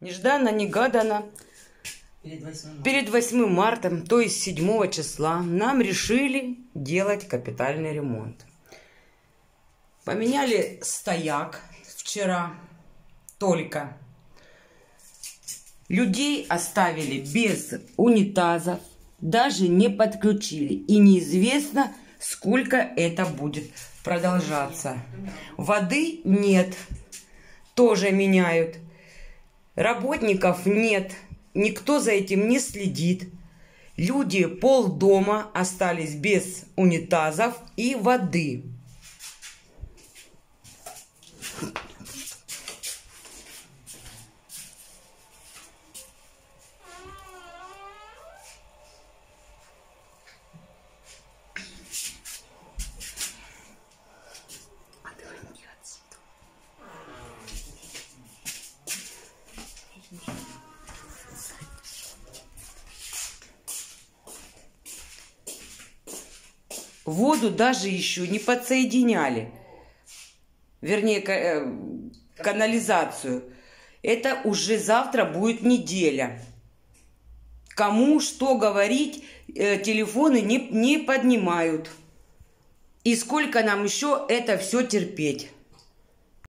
Нежданно-негаданно Перед 8 марта. перед 8 марта, то есть 7 числа, нам решили делать капитальный ремонт. Поменяли стояк вчера только. Людей оставили без унитазов, даже не подключили. И неизвестно, сколько это будет продолжаться. Воды нет, тоже меняют. Работников нет, никто за этим не следит. Люди полдома остались без унитазов и воды. Воду даже еще не подсоединяли. Вернее, э, канализацию. Это уже завтра будет неделя. Кому что говорить, э, телефоны не, не поднимают. И сколько нам еще это все терпеть?